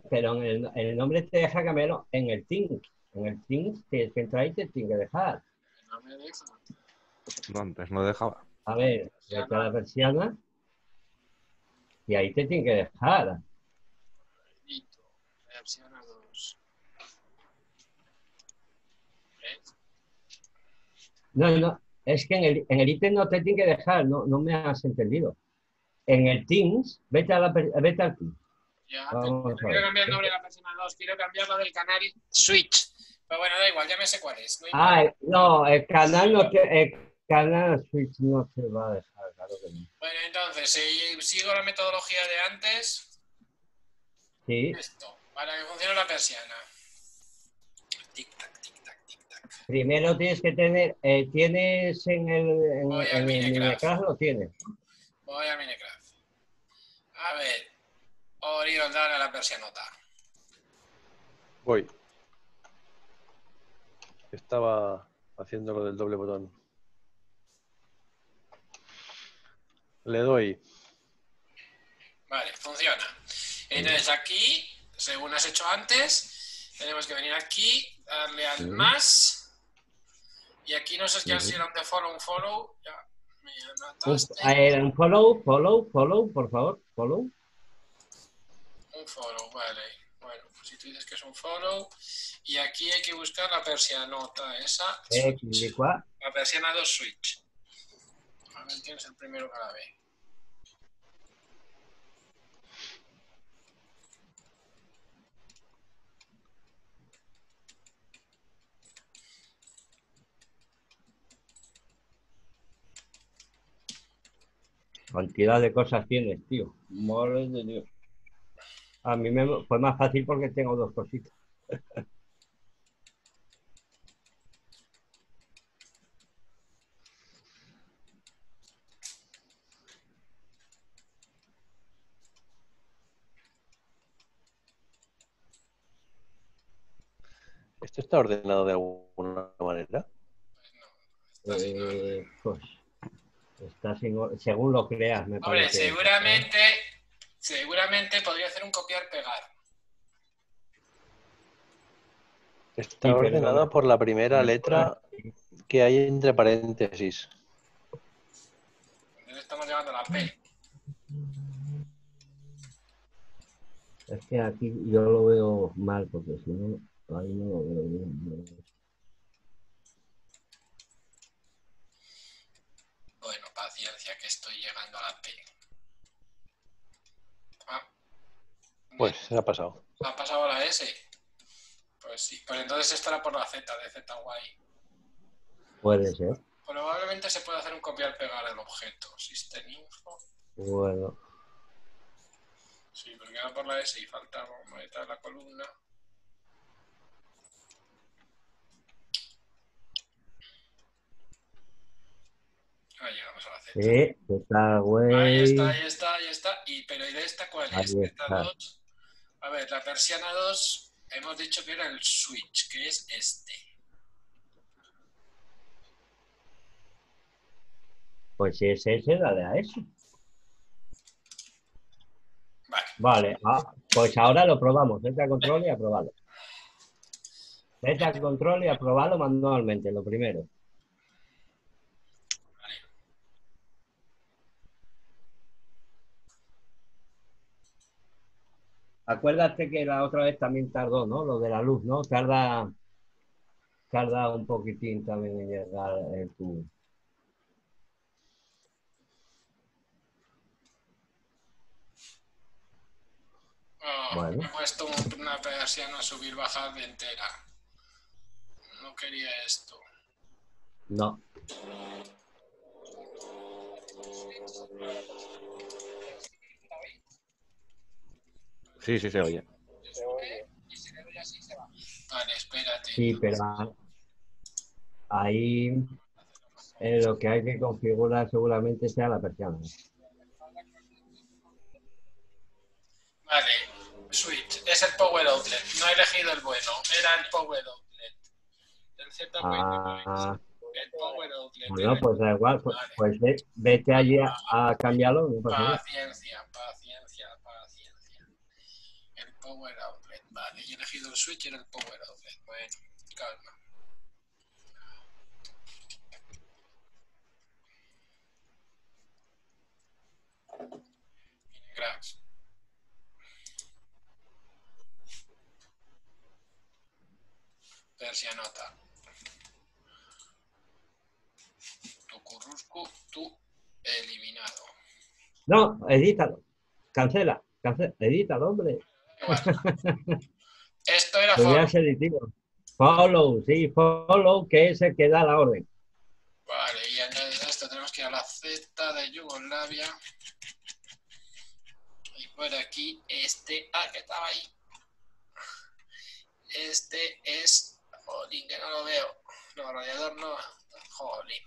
Pero en el, en el nombre te deja cambiarlo en el think. En el think tienes que entrar y te tiene que dejar. No me deja. No, antes no dejaba. A ver, vete a la persiana y ahí te tiene que dejar. Edito. Persiana 2. ¿Ves? No, no, es que en el, en el ítem no te tiene que dejar, no, no me has entendido. En el Teams, vete, a la, vete al Teams. Ya, Vamos te- a quiero cambiar el nombre de la persona 2, quiero cambiarlo del canal Switch. Pero bueno, da igual, ya me sé cuál es. No Ah, eh, no, el canal no te, el canal Switch no te va a dejar, claro que no. Bueno, entonces, si sigo la metodología de antes, Sí, esto, para que funcione la persiana. Tic-tac, tic-tac, tic-tac. primero tienes que tener, eh, tienes en el, en, Voy al en el Minecraft. Minecraft lo tienes. Voy a Minecraft. A ver, horizontal a la persianota. Voy. Estaba haciendo lo del doble botón. Le doy. Vale, funciona. Entonces aquí, según has hecho antes, tenemos que venir aquí, darle al Sí. más Y aquí no sé ya si eran de follow, un follow. Ya me Un, mataste. un follow, follow, follow, por favor, follow. Un follow, vale. Tú dices que es un follow. Y aquí hay que buscar la persianota, esa. Switch. La persiana 2 switch. A ver quién es el primero que la ve. Cantidad de cosas tienes, tío. Madre de Dios. A mí me fue más fácil porque tengo dos cositas. ¿Esto está ordenado de alguna manera? Está sin orden. Eh, pues está sin según lo creas, me Hombre, parece. seguramente, seguramente podría hacer un copiar-pegar. Está ordenado por la primera letra que hay entre paréntesis. Entonces estamos llevando la P. Es que aquí yo lo veo mal porque si no, ahí no lo veo bien. ¿no? Bueno, paciencia que estoy llegando a la P. Ah, Pues se ha pasado. ¿Ha pasado a la S? Pues sí. Pues entonces estará por la Z de Z guay. Puede ser. Probablemente se puede hacer un copiar-pegar del objeto. System info. Bueno, Sí, porque era por la S y faltaba moneta de la columna. Ahí llegamos a la Z. sí, está güey. Ahí está, ahí está, ahí está. Y, pero ¿y de esta cuál Ahí es? ¿De esta está. 2? A ver, la persiana 2 hemos dicho que era el switch, que es este. Pues si es ese, dale a eso. Vale, Vale, ah, pues ahora lo probamos. Vete a control y aprobalo. Vete a control y aprobalo manualmente, lo primero. Acuérdate que la otra vez también tardó, ¿no? Lo de la luz, ¿no? Tarda, tarda un poquitín también en llegar en tu... Oh, Bueno. He puesto un- una persiana subir bajar de entera. No quería esto. No. Sí, sí se oye. Se. Vale, espérate. Sí, pero ahí eh, lo que hay que configurar seguramente sea la persiana. Vale, switch. Es el power outlet. No he elegido el bueno. Era el power outlet. El Z Ah, El power outlet. bueno, pues da igual, pues, pues ve- vete allí a, a cambiarlo. no paciencia, paciencia. El power outlet. Vale, yo he elegido el switch y era el power outlet. Bueno, calma. Cracks. Persianota. Tu currusco, tu eliminado. No, edítalo. Cancela, cancela, edítalo, hombre. Esto era Lo follow. Follow, sí, follow, que es el que da la orden. Vale, y añades esto, tenemos que ir a la Z de Yugoslavia. Y por aquí, este, ah, que estaba ahí. Este es, jolín, que no lo veo. No, radiador no, jolín.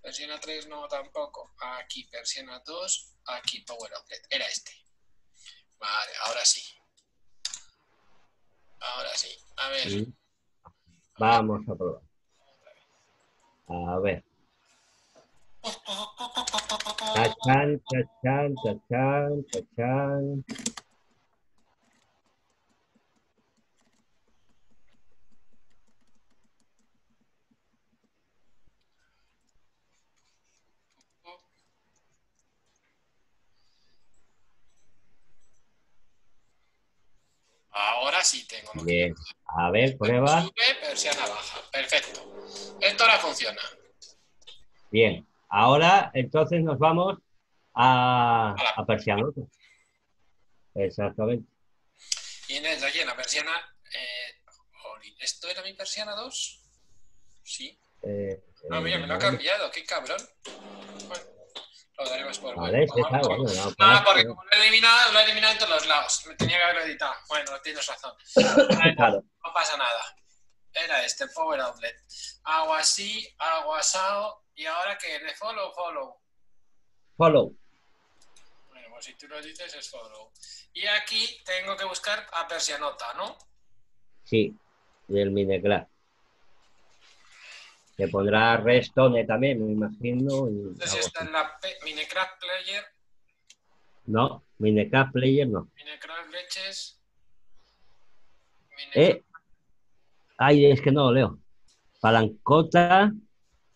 Persiana 3 no tampoco. Aquí, persiana 2, aquí, power outlet. Era este. Vale, ahora sí. Ahora sí. A ver. Sí. Vamos a probar. A ver. Tachan, tachan, tachan, tachan. Sí tengo. lo que Bien. A ver, prueba. Sube, persiana baja. Perfecto. Esto ahora funciona. Bien. Ahora, entonces nos vamos a, a persianotas. Exactamente. Y desde aquí en la persiana. eh, ¿Esto era mi persiana 2? Sí. Eh, Ah, mira, me lo ha eh, cambiado, qué cabrón. Lo daremos por Vale, bueno. está, bueno, no, Ah, porque como lo he eliminado, lo he eliminado en todos los lados. Me tenía que haberlo editado. Bueno, tienes razón. Claro. no pasa nada. Era este, Power Outlet. Hago así, hago asado. Y ahora que de follow, follow. Follow. Bueno, pues si tú lo dices es follow. Y aquí tengo que buscar a persianota, ¿no? Sí. Y el Minecraft. Se pondrá Redstone también, me imagino. y Entonces está en la Minecraft Player, No, Minecraft Player no. Minecraft Leches. Minecraft- Eh, ay, es que no lo leo. Palancota,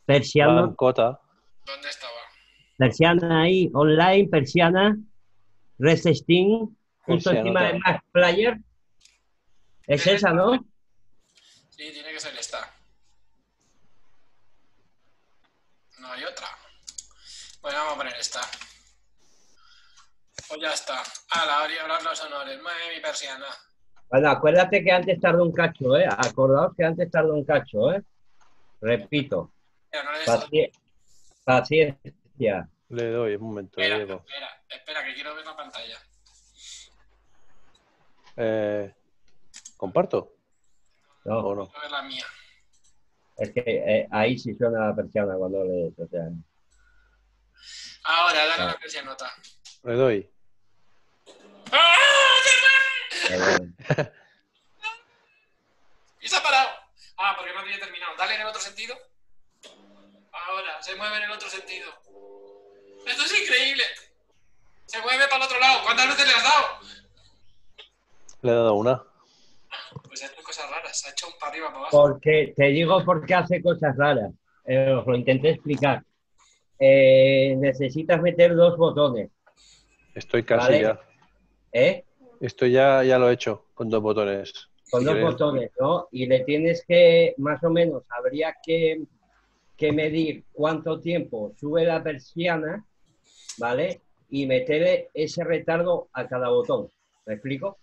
persiana, Bancota. ¿Dónde estaba? persiana ahí, online, persiana, resisting, justo encima de Mac Player. Es esa, ¿no? Sí, tiene que ser esta. No hay otra. Bueno, vamos a poner esta. Pues ya está. A la hora de hablar los honores. Mueve mi persiana. Bueno, acuérdate que antes tardó un cacho, ¿eh? Acordaos que antes tardó un cacho, ¿eh? Repito, Mira, no le des- paci- paciencia. Le doy un momento. le Espera, espera, espera, que quiero ver la pantalla. Eh, ¿Comparto No, o no? Quiero ver la mía. es que eh, ahí sí suena la persiana cuando lees, o sea. Ahora, dale Ah. la persianota. Le doy. ¡Ah! Y se ha parado. Ah, porque no había terminado. Dale en el otro sentido. Ahora, se mueve en el otro sentido. Esto es increíble. Se mueve para el otro lado. ¿Cuántas veces le has dado? Le he dado una. Pues ha hecho cosas raras. Se ha hecho un para arriba, para abajo. Porque te digo porque hace cosas raras. Eh, os lo intenté explicar. Eh, necesitas meter dos botones, Estoy casi Vale. ya. ¿eh? Esto ya, ya lo he hecho con dos botones. Con Si dos quieres. botones, ¿no? Y le tienes que, más o menos, habría que, que medir cuánto tiempo sube la persiana, ¿vale? Y meterle ese retardo a cada botón. ¿Me explico?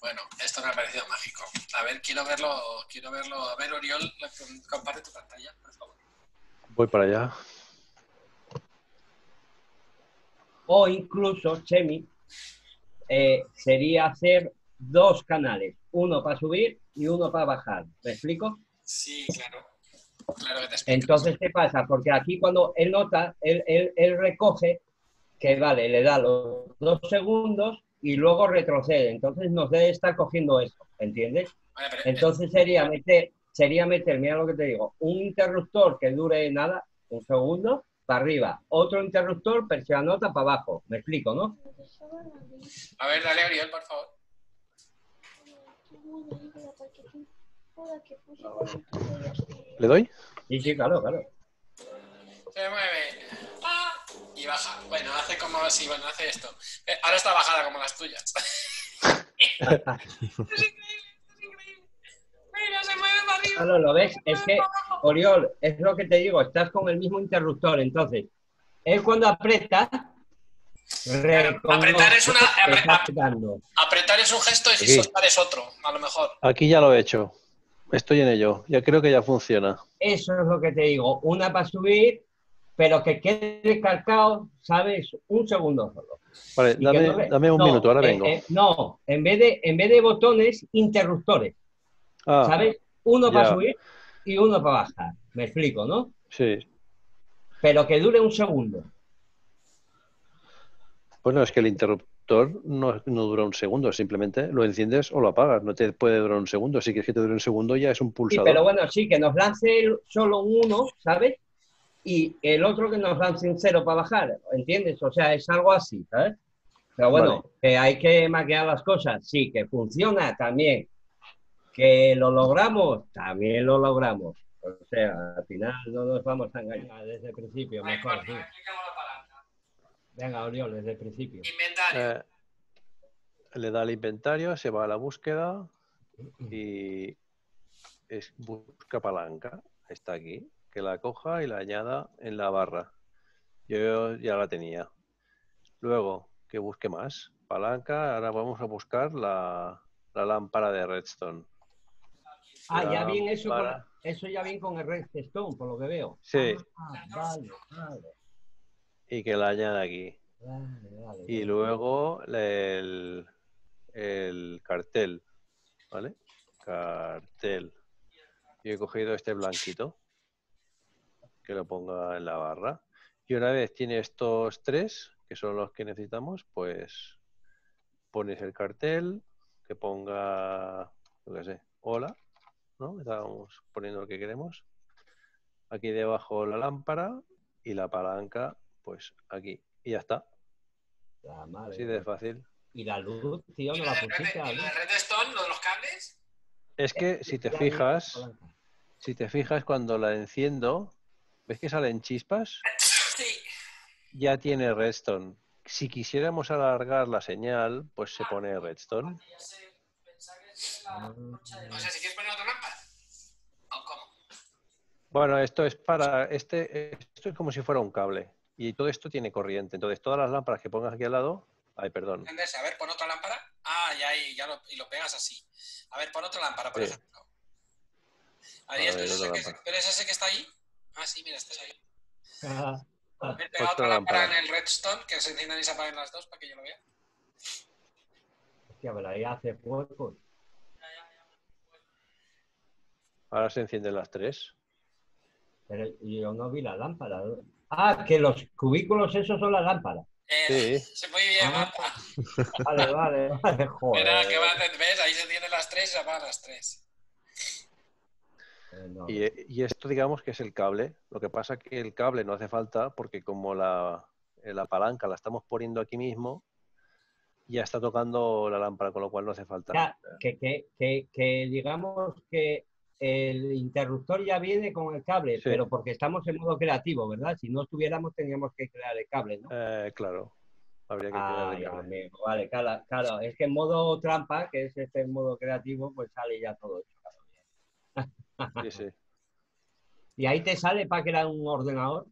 Bueno, esto me ha parecido mágico. A ver, quiero verlo. Quiero verlo. A ver, Oriol, comparte tu pantalla, por favor. Voy para allá. O incluso, Chemi, eh, sería hacer dos canales, uno para subir y uno para bajar. ¿Me explico? Sí, claro. Claro que te explico. Entonces, ¿qué pasa? Porque aquí cuando él nota, él, él- él recoge que, vale, le da los dos segundos y luego retrocede. Entonces nos debe estar cogiendo eso, ¿entiendes? Vale, pero, Entonces sería meter, sería meter, mira lo que te digo, un interruptor que dure nada, un segundo, para arriba, otro interruptor, persianota para abajo. ¿Me explico, no? a ver, dale, Oriol, por favor. ¿Le doy? Sí, sí, claro, claro. Se mueve. ¡Ah! Y baja. Bueno, hace como si, bueno, hace esto. Eh, ahora está bajada como las tuyas. ¿lo ves? Es que. Oriol, es lo que te digo, estás con el mismo interruptor, entonces, él cuando aprieta, apretar es una-. Apretar es un gesto y Aquí. soltar es otro, a lo mejor. Aquí ya lo he hecho. Estoy en ello. Ya creo que ya funciona. Eso es lo que te digo, una para subir, pero que quede calcado, ¿sabes? Un segundo solo. Vale, dame, no le- dame un no, minuto, ahora eh, vengo. eh, no, en vez, de, en vez de botones, interruptores, ah, ¿sabes? Uno para ya. subir y uno para bajar. Me explico, ¿no? sí. Pero que dure un segundo. Bueno, es que el interruptor no, no dura un segundo, simplemente lo enciendes o lo apagas. No te puede durar un segundo. Si quieres que te dure un segundo, ya es un Sí, pulsador. pero bueno, sí, que nos lance el- solo un uno, ¿sabes? Y el otro que nos lance un cero para bajar, ¿entiendes? O sea, es algo así, ¿sabes? Pero bueno, Vale. que hay que maquillar las cosas, sí, que funciona también. Que lo logramos, también lo logramos. O sea, al final no nos vamos a engañar desde el principio, Ahí, mejor, sí. explicamos la palanca. Venga, Oriol, desde el principio. Inventario. Eh, le da al inventario, se va a la búsqueda y es, busca palanca. Está aquí. Que la coja y la añada en la barra. Yo ya la tenía. Luego, que busque más. Palanca, ahora vamos a buscar la, la lámpara de redstone. Ah, ya bien eso, con- eso ya bien con el Redstone, por lo que veo. Sí. Ah, vale, vale, Y que la añada aquí. vale, vale. Y luego el, el cartel, ¿vale? Cartel. Y he cogido este blanquito, que lo ponga en la barra. Y una vez tiene estos tres, que son los que necesitamos, pues pones el cartel, que ponga, yo qué sé, hola, ¿no? Estábamos poniendo lo que queremos. Aquí debajo la lámpara y la palanca, pues aquí. Y ya está. La madre. Así de fácil. Y la luz, tío, ¿Y no lo la de, pusiste. Y lo de luz. Redstone, lo de los cables? Es que si te fijas, si te fijas cuando la enciendo, ¿ves que salen chispas? Sí. Ya tiene redstone. Si quisiéramos alargar la señal, pues se pone redstone. Ah, O sea, si quieres poner otra. Bueno, esto es para este, esto es como si fuera un cable y todo esto tiene corriente. Entonces todas las lámparas que pongas aquí al lado, ay, perdón, ¿Entiendes? A ver, pon otra lámpara. Ah, ya, y, ya lo, y lo pegas así. A ver, pon otra lámpara, por Sí. ejemplo. Ahí, A ¿tú, ver, eres otra ese que, lámpara. ¿tú eres ese que está ahí? Ah, sí, mira, estás ahí. ah. He pegado Otra otra lámpara lámpara. en el redstone, que se enciendan y se apaguen las dos para que yo lo vea. Hostia, pero ahí hace fuego. ahora se encienden las tres. Pero yo no vi la lámpara. Ah, que los cubículos esos son las lámparas. Eh, Sí. Muy bien, Ah. Vale, vale, vale, joder. Mira, que va, ¿ves? Ahí se encienden las tres y se apagan las tres. Eh, no. Y, y esto digamos que es el cable. Lo que pasa que el cable no hace falta porque como la, la palanca la estamos poniendo aquí mismo, ya está tocando la lámpara, con lo cual no hace falta. Ya, que, que, que, que digamos que el interruptor ya viene con el cable, Sí. pero porque estamos en modo creativo, ¿verdad? Si no estuviéramos, teníamos que crear el cable, ¿no? Eh, claro, habría que crear el cable. amigo, vale, claro, claro, es que en modo trampa, que es este modo creativo, pues sale ya todo hecho. claro. Sí, sí. Y ahí te sale para crear un ordenador.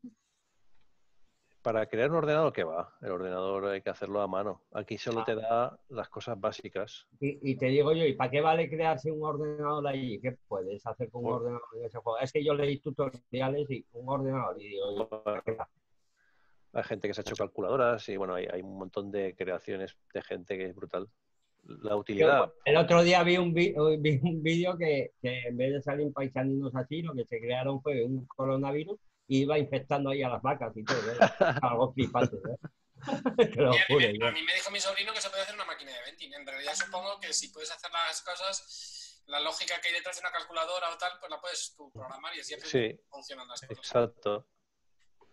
Para crear un ordenador, ¿qué va? El ordenador hay que hacerlo a mano. Aquí solo Ah. te da las cosas básicas. Y, y te digo yo, ¿y para qué vale crearse un ordenador allí? ¿Qué puedes hacer con un ordenador en ese juego? Es que yo leí tutoriales y un ordenador y digo. Hay gente que se ha hecho calculadoras y bueno, hay, hay un montón de creaciones de gente que es brutal. La utilidad, El otro día vi un, vi- vi un vídeo que, que en vez de salir paisaninos así, lo que se crearon fue un coronavirus y iba infectando ahí a las vacas y todo. ¿eh? Algo flipante, ¿eh? Te lo a, juro. mí, a mí me dijo mi sobrino que se puede hacer una máquina de venting. En realidad supongo que si puedes hacer las cosas, la lógica que hay detrás de una calculadora o tal, pues la puedes tú programar y así Sí. funcionan las cosas. exacto.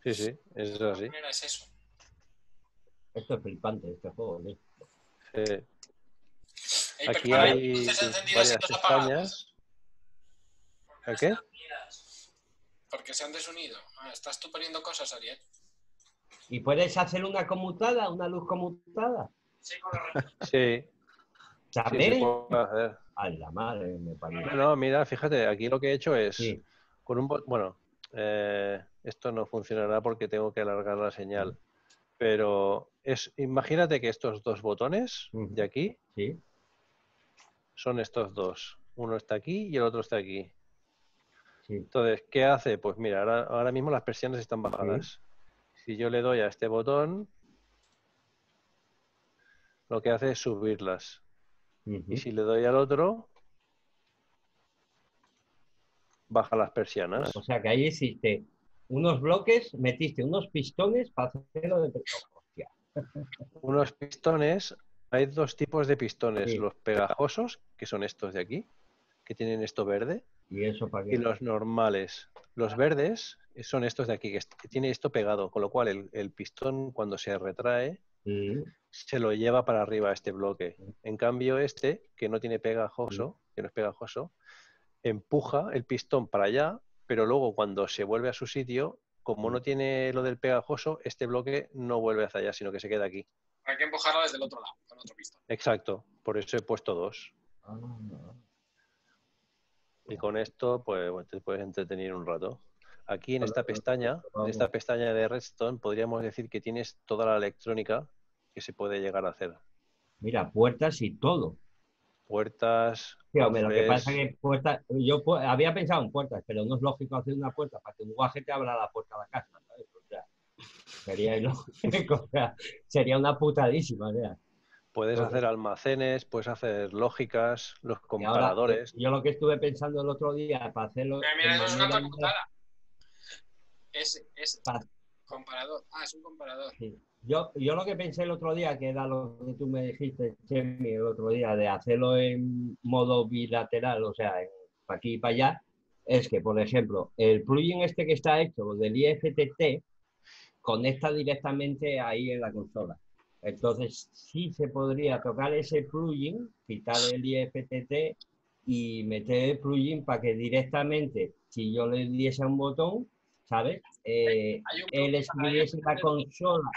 Sí, sí, es De así. manera es eso. Esto es flipante, este juego. ¿eh? Sí. Aquí hay varias pestañas. ¿El qué? Porque se han desunido. Ah, estás tú poniendo cosas, Ariel. ¿Y puedes hacer una conmutada, una luz conmutada? Sí, correcto. Sí, sí, ¿Sabes? se puede hacer. A la madre me parió. No, mira, fíjate, aquí lo que he hecho es Sí. con un bo- bueno, eh, esto no funcionará porque tengo que alargar la señal, pero es imagínate que estos dos botones de aquí Sí. son estos dos. Uno está aquí y el otro está aquí. Sí. Entonces, ¿qué hace? Pues mira, ahora, ahora mismo las persianas están bajadas. Si yo le doy a este botón, lo que hace es subirlas. Y si le doy al otro, baja las persianas. O sea que ahí existe unos bloques, metiste unos pistones para hacerlo de... Hostia. Unos pistones, hay dos tipos de pistones, Sí. los pegajosos, que son estos de aquí, que tienen esto verde, ¿Y eso para qué? y los normales. Los verdes son estos de aquí, que tiene esto pegado, con lo cual el, el pistón cuando se retrae Sí. se lo lleva para arriba a este bloque. En cambio este, que no tiene pegajoso, que no es pegajoso, empuja el pistón para allá, pero luego cuando se vuelve a su sitio, como no tiene lo del pegajoso, este bloque no vuelve hacia allá, sino que se queda aquí. Hay que empujarlo desde el otro lado, con otro pistón. Exacto, por eso he puesto dos. Ah, Y con esto, pues te puedes entretener un rato. Aquí en esta pestaña, en esta pestaña de Redstone, podríamos decir que tienes toda la electrónica que se puede llegar a hacer. Mira, puertas y todo. Puertas, Sí, hombre, lo que pasa es que puertas, yo pu- había pensado en puertas, pero no es lógico hacer una puerta para que un guaje te abra la puerta de la casa, ¿sabes? O sea, sería ilógico, o sea, sería una putadísima, sea. Puedes Entonces- hacer almacenes, puedes hacer lógicas, los ahora, comparadores. yo lo que estuve pensando el otro día para hacerlo. Mira, mira, eso es una computadora. Ese, ese. Pa- Comparador. Ah, es un comparador. Sí. Yo, yo lo que pensé el otro día, que era lo que tú me dijiste, Chemi, el otro día, de hacerlo en modo bilateral, o sea, en, para aquí y para allá, es que, por ejemplo, el plugin este que está hecho del IFTT conecta directamente ahí en la consola. Entonces, sí se podría tocar ese plugin, quitar el IFTT y meter el plugin para que directamente, si yo le diese un botón, ¿sabes? Eh, él escribiese la consola.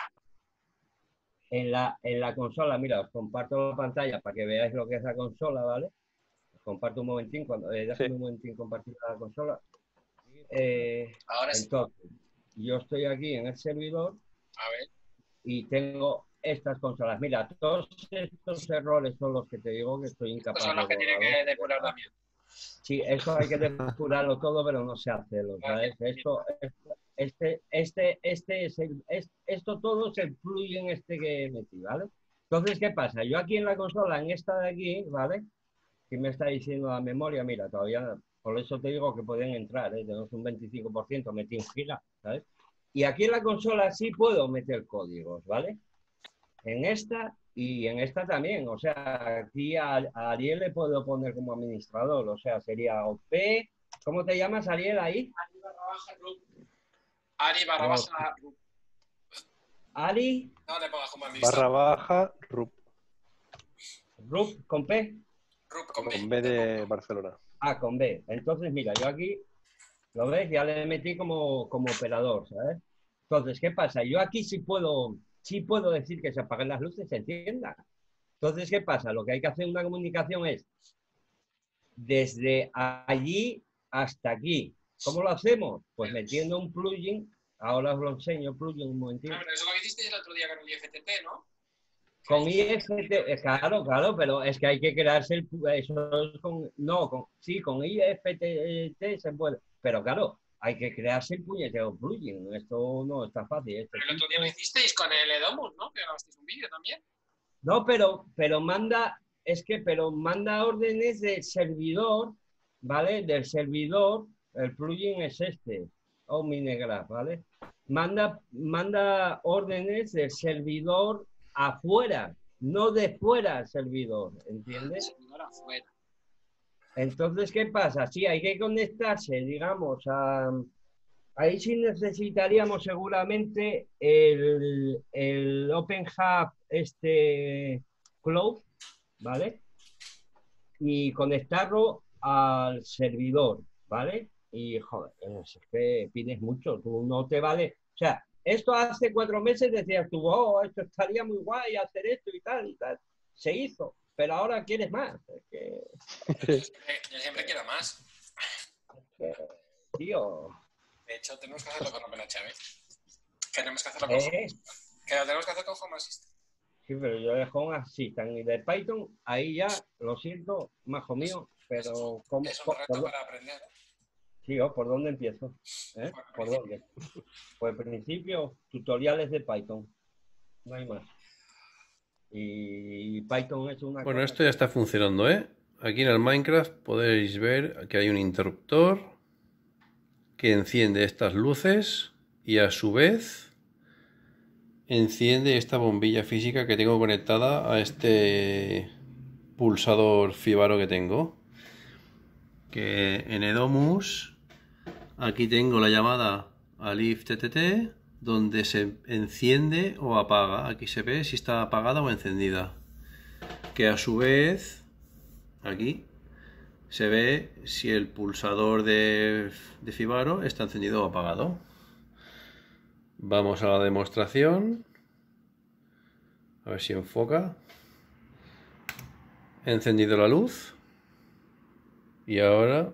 En la, en la consola, mira, os comparto la pantalla para que veáis lo que es la consola, ¿vale? Os comparto un momentín, cuando, eh, Sí. un momentín compartir la consola. Eh, Ahora sí. entonces, yo estoy aquí en el servidor A ver. y tengo estas consolas. Mira, todos estos errores son los que te digo que estoy incapaz son los que tiene que depurar también. Sí, eso hay que depurarlo todo, pero no se hace, ¿lo ¿sabes? Esto, este, este, este es el, es- esto todo es el plugin este que metí, ¿vale? Entonces, ¿qué pasa? Yo aquí en la consola, en esta de aquí, ¿vale? Que me está diciendo la memoria, mira, todavía, por eso te digo que pueden entrar, ¿eh? Tenemos un 25%, metí un giga, ¿sabes? Y aquí en la consola sí puedo meter códigos, ¿vale? En esta y en esta también, o sea, aquí a, a Ariel le puedo poner como administrador, o sea, sería OP. ¿Cómo te llamas, Ariel, ahí? Ari barra baja Rup. Ari barra baja Rup. Ari, No le pongas como Barra administrador. baja, RUP, Rup, con P. Rup con B. con B de Barcelona. Ah, con B. Entonces, mira, yo aquí, ¿lo ves? Ya le metí como, como operador, ¿sabes? Entonces, ¿qué pasa? Yo aquí sí puedo, sí puedo decir que se apaguen las luces, se enciendan. Entonces, ¿qué pasa? Lo que hay que hacer en una comunicación es desde allí hasta aquí. ¿Cómo lo hacemos? Pues metiendo un plugin. Ahora os lo enseño, plugin, un momentito. Ah, pero eso lo que hiciste el otro día con el IFTT, ¿no? Con IFT, eh, claro, claro, pero es que hay que crearse el, eso es con, no, con, sí, con IFTT se puede, pero claro, hay que crearse el puñetero plugin, esto no está fácil. esto Pero el otro día lo hicisteis con el Edomus, ¿no? Que grabasteis un vídeo también. No, pero, pero manda, es que, pero manda órdenes del servidor, ¿vale? Del servidor, el plugin es este, Omnigraph, ¿vale? Manda, manda órdenes del servidor afuera, no de fuera al servidor, ¿entiendes? Servidor afuera. Entonces, ¿qué pasa? Sí, hay que conectarse, digamos, a... Ahí sí necesitaríamos seguramente el, el Open Hub este Cloud, ¿vale? Y conectarlo al servidor, ¿vale? Y, joder, es que pides mucho, tú no te vale... O sea, esto hace cuatro meses decías tú, oh, esto estaría muy guay hacer esto y tal y tal. Se hizo, pero ahora quieres más. Es que, Eh, Yo siempre quiero más. que, tío, De hecho, tenemos que hacerlo con OpenHB. Tenemos que hacerlo con ¿eh? Que lo tenemos que hacer con Home Assistant. Sí, pero yo de Home Assistant y de Python, ahí ya, lo siento, majo mío, pero ¿cómo, Es un reto para aprender. sí, oh, ¿por dónde empiezo? ¿Eh? ¿Por dónde? Pues al principio, tutoriales de Python, no hay más. Y Python es una Bueno, esto ya está funcionando, ¿eh? Aquí en el Minecraft podéis ver que hay un interruptor que enciende estas luces y a su vez enciende esta bombilla física que tengo conectada a este pulsador Fibaro que tengo. Que en Edomus aquí tengo la llamada al if TTT donde se enciende o apaga. Aquí se ve si está apagada o encendida. Que a su vez aquí se ve si el pulsador de, de Fibaro está encendido o apagado. Vamos a la demostración. A ver si enfoca. He encendido la luz. Y ahora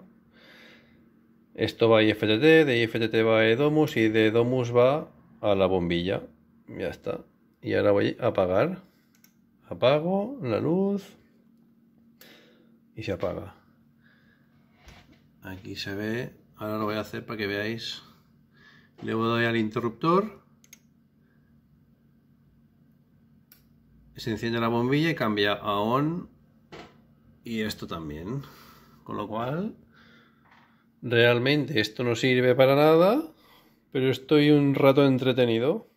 esto va a IFTT, de IFTT va a Edomus y de Edomus va a la bombilla. Ya está. Y ahora voy a apagar. Apago la luz y se apaga. Aquí se ve. Ahora lo voy a hacer para que veáis. Le doy al interruptor. Se enciende la bombilla y cambia a on. Y esto también. Con lo cual, realmente esto no sirve para nada, pero estoy un rato entretenido.